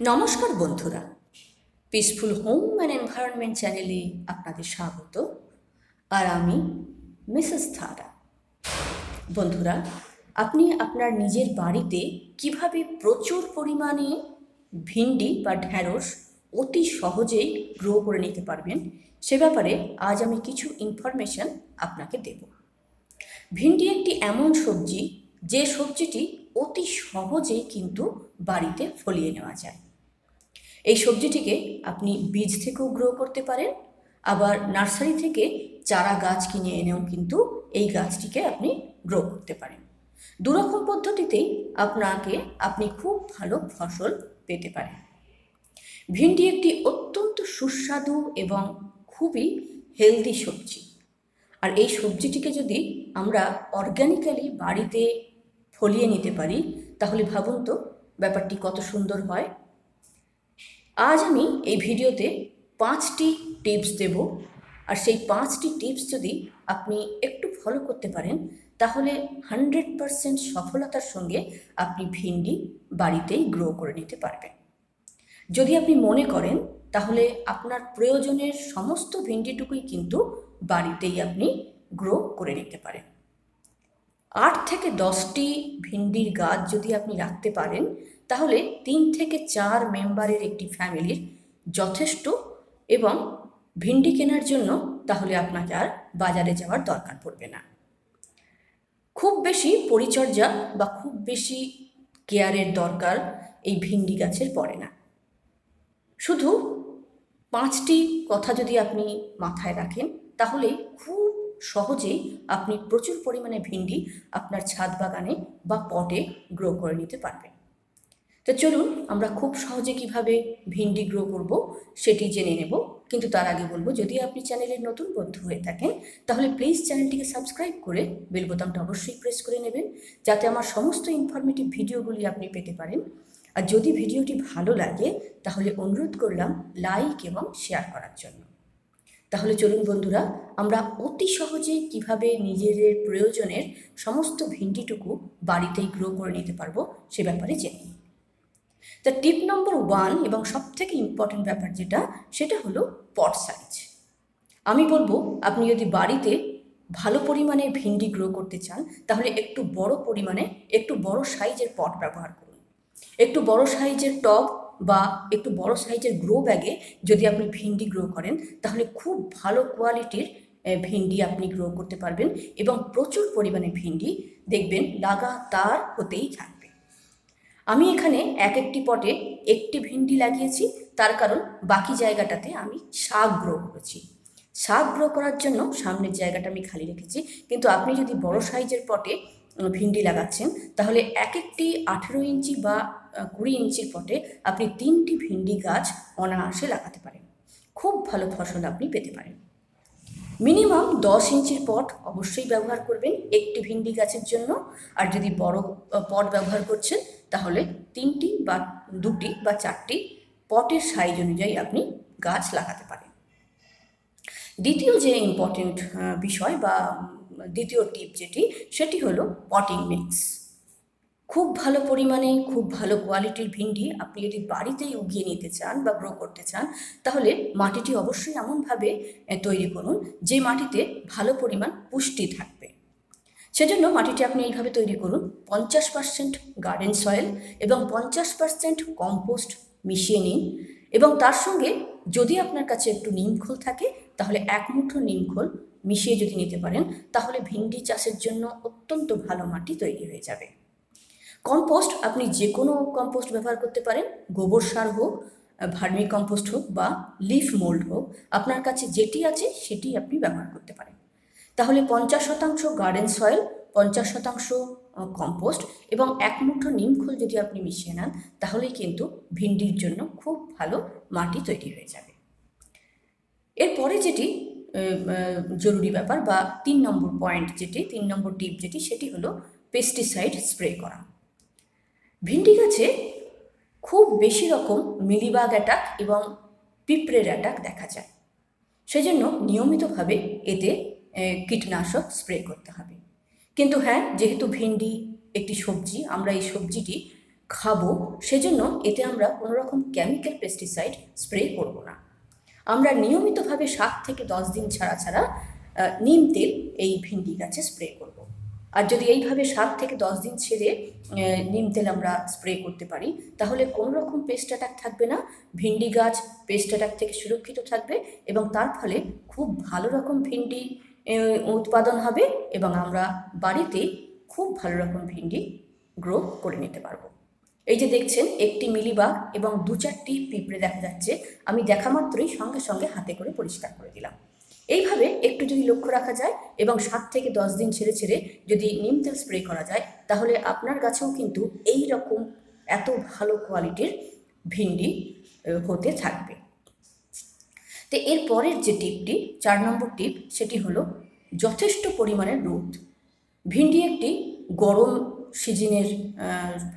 নমস্কার বন্ধুরা। Peaceful home and environment চ্যানেলে আপনাদের স্বাগত। আর আমি মিসেস থারা বন্ধুরা, আপনি আপনার নিজের বাড়িতে কীভাবে প্রচুর পরিমাণে ভিন্ডি বা ঢ্যাঁড়স অতি সহজেই গ্রো করে নিতে পারবেন, সে ব্যাপারে আজ আমি কিছু ইনফরমেশন আপনাকে দেব। ভিন্ডি একটি এমন সবজি, যে সবজিটি অতি সহজেই কিন্তু বাড়িতে ফলিয়ে নেওয়া যায়। এই সবজিটিকে আপনি বীজ থেকেও গ্রো করতে পারেন, আবার নার্সারি থেকে চারা গাছ কিনে এনেও কিন্তু এই গাছটিকে আপনি গ্রো করতে পারেন। দুরকম পদ্ধতিতেই আপনাকে আপনি খুব ভালো ফসল পেতে পারেন। ভিন্ডি একটি অত্যন্ত সুস্বাদু এবং খুবই হেলদি সবজি। আর এই সবজিটিকে যদি আমরা অর্গ্যানিক্যালি বাড়িতে ফলিয়ে নিতে পারি, তাহলে ভাবুন তো ব্যাপারটি কত সুন্দর হয়। আজ আমি এই ভিডিওতে পাঁচটি টিপস দেব, আর সেই পাঁচটি টিপস যদি আপনি একটু ফলো করতে পারেন, তাহলে হান্ড্রেড পারসেন্ট সফলতার সঙ্গে আপনি ভিন্ডি বাড়িতেই গ্রো করে নিতে পারবেন। যদি আপনি মনে করেন, তাহলে আপনার প্রয়োজনের সমস্ত ভিন্ডিটুকুই কিন্তু বাড়িতেই আপনি গ্রো করে নিতে পারেন। আট থেকে দশটি ভিন্ডির গাছ যদি আপনি রাখতে পারেন, তাহলে তিন থেকে চার মেম্বারের একটি ফ্যামিলির যথেষ্ট এবং ভিন্ডি কেনার জন্য তাহলে আপনাকে আর বাজারে যাওয়ার দরকার পড়বে না। খুব বেশি পরিচর্যা বা খুব বেশি কেয়ারের দরকার এই ভিন্ডি গাছের পড়ে না। শুধু পাঁচটি কথা যদি আপনি মাথায় রাখেন, তাহলে খুব সহজেই আপনি প্রচুর পরিমাণে ভিন্ডি আপনার ছাদ বাগানে বা পটে গ্রো করে নিতে পারবেন। তো চলুন আমরা খুব সহজে কীভাবে ভিন্ডি গ্রো করব সেটি জেনে নেব। কিন্তু তার আগে বলব, যদি আপনি চ্যানেলের নতুন বন্ধু হয়ে থাকেন, তাহলে প্লিজ চ্যানেলটিকে সাবস্ক্রাইব করে বেল বোতামটা অবশ্যই প্রেস করে নেবেন, যাতে আমার সমস্ত ইনফরমেটিভ ভিডিওগুলি আপনি পেতে পারেন। আর যদি ভিডিওটি ভালো লাগে, তাহলে অনুরোধ করলাম লাইক এবং শেয়ার করার জন্য। তাহলে চলুন বন্ধুরা, আমরা অতি সহজে কীভাবে নিজেদের প্রয়োজনের সমস্ত ভিন্ডিটুকু বাড়িতেই গ্রো করে নিতে পারব সে ব্যাপারে জেনে তা টিপ নম্বর ওয়ান এবং সবথেকে ইম্পর্টেন্ট ব্যাপার যেটা, সেটা হলো পট সাইজ আমি বলব, আপনি যদি বাড়িতে ভালো পরিমাণে ভিন্ডি গ্রো করতে চান, তাহলে একটু বড় পরিমাণে, একটু বড় সাইজের পট ব্যবহার করুন। একটু বড় সাইজের টব বা একটু বড় সাইজের গ্রো ব্যাগে যদি আপনি ভিন্ডি গ্রো করেন, তাহলে খুব ভালো কোয়ালিটির ভিন্ডি আপনি গ্রো করতে পারবেন এবং প্রচুর পরিমাণে ভিন্ডি দেখবেন লাগাতার হতেই থাকবে। আমি এখানে এক একটি পটে একটি ভিন্ডি লাগিয়েছি, তার কারণ বাকি জায়গাটাতে আমি শাক গ্রো করেছি। শাক গ্রো করার জন্য সামনের জায়গাটা আমি খালি রেখেছি, কিন্তু আপনি যদি বড় সাইজের পটে ভিন্ডি লাগাচ্ছেন, তাহলে এক একটি আঠেরো ইঞ্চি বা কুড়ি ইঞ্চির পটে আপনি তিনটি ভিন্ডি গাছ অনায়াসে লাগাতে পারেন। খুব ভালো ফসল আপনি পেতে পারেন। মিনিমাম দশ ইঞ্চির পট অবশ্যই ব্যবহার করবেন একটি ভিন্ডি গাছের জন্য। আর যদি বড় পট ব্যবহার করছেন, তাহলে তিনটি বা দুটি বা চারটি পটের সাইজ অনুযায়ী আপনি গাছ লাগাতে পারেন। দ্বিতীয় যে ইম্পর্টেন্ট বিষয় বা দ্বিতীয় টিপ যেটি, সেটি হলো পটিং মিক্স খুব ভালো পরিমাণে, খুব ভালো কোয়ালিটির ভিন্ডি আপনি যদি বাড়িতেই উগিয়ে নিতে চান বা গ্রো করতে চান, তাহলে মাটিটি অবশ্যই এমনভাবে তৈরি করুন যে মাটিতে ভালো পরিমাণ পুষ্টি থাকবে। সেজন্য মাটিটি আপনি এইভাবে তৈরি করুন। পঞ্চাশ পার্সেন্ট গার্ডেন সয়েল এবং পঞ্চাশ পার্সেন্ট কম্পোস্ট মিশিয়ে নিন এবং তার সঙ্গে যদি আপনার কাছে একটু নিমখোল থাকে, তাহলে এক মুঠো নিমখোল মিশিয়ে যদি নিতে পারেন, তাহলে ভিন্ডি চাষের জন্য অত্যন্ত ভালো মাটি তৈরি হয়ে যাবে। কম্পোস্ট আপনি যে কোনো কম্পোস্ট ব্যবহার করতে পারেন, গোবর সার হোক ভার্মি কম্পোস্ট হোক বা লিফ মোল্ড হোক, আপনার কাছে যেটি আছে সেটি আপনি ব্যবহার করতে পারেন। তাহলে পঞ্চাশ শতাংশ গার্ডেন সয়েল, পঞ্চাশ শতাংশ কম্পোস্ট এবং এক মুঠো নিমখোল যদি আপনি মিশিয়ে নেন, তাহলেই কিন্তু ভিন্ডির জন্য খুব ভালো মাটি তৈরি হয়ে যাবে। এরপরে যেটি জরুরি ব্যাপার বা তিন নম্বর পয়েন্ট যেটি, তিন নম্বর টিপ যেটি, সেটি হলো পেস্টিসাইড স্প্রে করা। ভিন্ডি গাছে খুব বেশি রকম মিলিবাগ অ্যাটাক এবং পিঁপড়ের অ্যাটাক দেখা যায়। সেজন্য নিয়মিতভাবে এতে কীটনাশক স্প্রে করতে হবে। কিন্তু হ্যাঁ যেহেতু ভিন্ডি একটি সবজি, আমরা এই সবজিটি খাব, সেজন্য এতে আমরা কোনো রকম কেমিক্যাল পেস্টিসাইড স্প্রে করব না। আমরা নিয়মিতভাবে সাত থেকে দশ দিন ছাড়া ছাড়া নিম তেল এই ভিন্ডি গাছে স্প্রে করব। আর যদি এইভাবে সাত থেকে দশ দিন ছেড়ে নিম তেল আমরা স্প্রে করতে পারি, তাহলে কোনো রকম পেস্ট অ্যাটাক থাকবে না, ভিন্ডি গাছ পেস্ট অ্যাটাক থেকে সুরক্ষিত থাকবে এবং তার ফলে খুব ভালো রকম ভিন্ডি উৎপাদন হবে এবং আমরা বাড়িতে খুব ভালো রকম ভিন্ডি গ্রো করে নিতে পারব। এই যে দেখছেন, একটি মিলিবাগ এবং দু চারটি পিঁপড়ে দেখা যাচ্ছে, আমি দেখা মাত্রই সঙ্গে সঙ্গে হাতে করে পরিষ্কার করে দিলাম। এইভাবে একটু যদি লক্ষ্য রাখা যায় এবং সাত থেকে দশ দিন ছেড়ে ছেড়ে যদি নিম তেল স্প্রে করা যায়, তাহলে আপনার গাছেও কিন্তু এই রকম এত ভালো কোয়ালিটির ভিন্ডি হতে থাকবে। তো এর পরের যে টিপটি চার নম্বর টিপ সেটি হলো যথেষ্ট পরিমাণে রোদ। ভিন্ডি একটি গরম সিজনের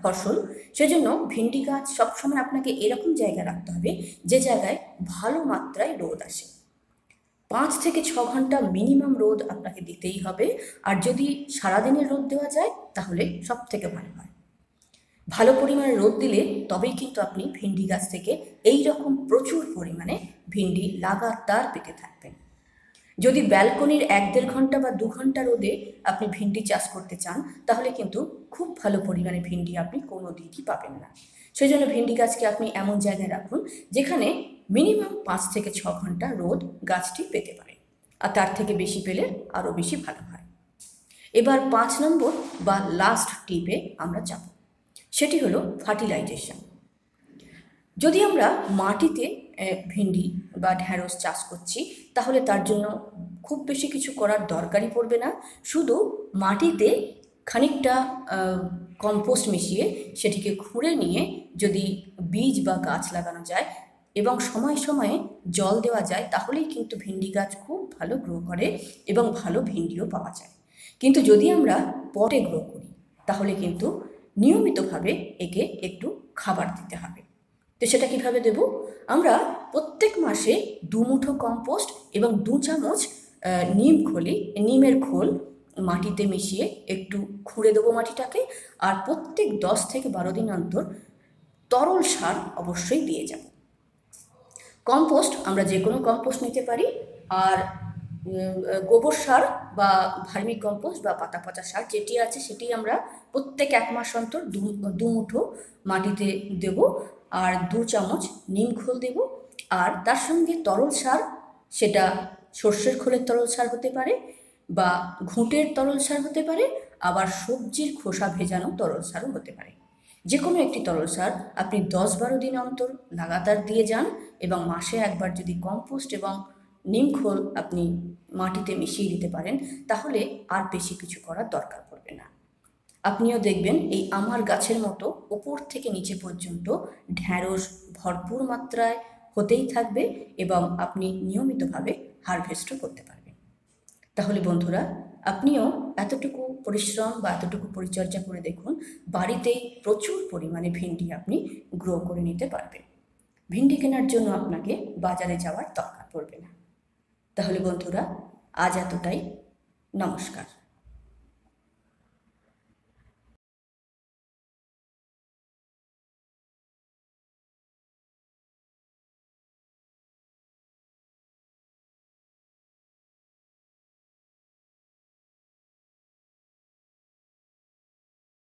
ফসল। সেজন্য ভিন্ডি গাছ সবসময় আপনাকে এরকম জায়গায় রাখতে হবে যে জায়গায় ভালো মাত্রায় রোদ আসে। পাঁচ থেকে ছ ঘণ্টা মিনিমাম রোদ আপনাকে দিতেই হবে। আর যদি সারাদিনের রোদ দেওয়া যায়, তাহলে সব থেকে ভালো হয়। ভালো পরিমাণে রোদ দিলে তবেই কিন্তু আপনি ভিন্ডি গাছ থেকে এই রকম প্রচুর পরিমাণে ভিন্ডি লাগাতার পেতে থাকবেন। যদি ব্যালকনির এক দেড় ঘণ্টা বা দু ঘণ্টা রোদে আপনি ভিন্ডি চাষ করতে চান, তাহলে কিন্তু খুব ভালো পরিমাণে ভিন্ডি আপনি কোনো দিনই পাবেন না। সেই জন্য ভিন্ডি গাছকে আপনি এমন জায়গায় রাখুন, যেখানে মিনিমাম পাঁচ থেকে ছ ঘণ্টা রোদ গাছটি পেতে পারে, আর তার থেকে বেশি পেলে আরও বেশি ভালো হয়। এবার পাঁচ নম্বর বা লাস্ট টিপে আমরা যাব। সেটি হলো ফার্টিলাইজেশন যদি আমরা মাটিতে ভেন্ডি বা ঢ্যাঁড়স চাষ করছি, তাহলে তার জন্য খুব বেশি কিছু করার দরকারই পড়বে না। শুধু মাটিতে খানিকটা কম্পোস্ট মিশিয়ে সেটিকে খুঁড়ে নিয়ে যদি বীজ বা গাছ লাগানো যায় এবং সময় সময়ে জল দেওয়া যায়, তাহলেই কিন্তু ভেন্ডি গাছ খুব ভালো গ্রো করে এবং ভালো ভেন্ডিও পাওয়া যায়। কিন্তু যদি আমরা পটে গ্রো করি, তাহলে কিন্তু নিয়মিতভাবে একে একটু খাবার দিতে হবে। তো সেটা কীভাবে দেব? আমরা প্রত্যেক মাসে দু মুঠো কম্পোস্ট এবং দু চামচ নিম খোলি, নিমের খোল মাটিতে মিশিয়ে একটু খুঁড়ে দেবো মাটিটাকে আর প্রত্যেক দশ থেকে বারো দিন অন্তর তরল সার অবশ্যই দিয়ে যাব। কম্পোস্ট আমরা যে কোনো কম্পোস্ট নিতে পারি। আর গোবর সার বা ভার্মিক কম্পোস্ট বা পাতা পচা সার যেটি আছে সেটি আমরা প্রত্যেক এক মাস অন্তর দু মুঠো মাটিতে দেব। আর দু চামচ নিম খোল দেব। আর তার সঙ্গে তরল সার, সেটা সর্ষের খোলের তরল সার হতে পারে বা ঘুঁটের তরল সার হতে পারে। আবার সবজির খোসা ভেজানো তরল সারও হতে পারে। যে কোনো একটি তরল সার আপনি দশ বারো দিন অন্তর লাগাতার দিয়ে যান এবং মাসে একবার যদি কম্পোস্ট এবং নিমখোল আপনি মাটিতে মিশিয়ে দিতে পারেন, তাহলে আর বেশি কিছু করার দরকার পড়বে না। আপনিও দেখবেন এই আমার গাছের মতো ওপর থেকে নিচে পর্যন্ত ঢ্যাঁড়স ভরপুর মাত্রায় হতেই থাকবে এবং আপনি নিয়মিতভাবে হারভেস্টও করতে পারবেন। তাহলে বন্ধুরা আপনিও এতটুকু পরিশ্রম বা এতটুকু পরিচর্যা করে দেখুন বাড়িতেই প্রচুর পরিমাণে ভিন্ডি আপনি গ্রো করে নিতে পারবেন। ভিন্ডি কেনার জন্য আপনাকে বাজারে যাওয়ার দরকার পড়বে না। তাহলে বন্ধুরা, আজ এতটাই। নমস্কার।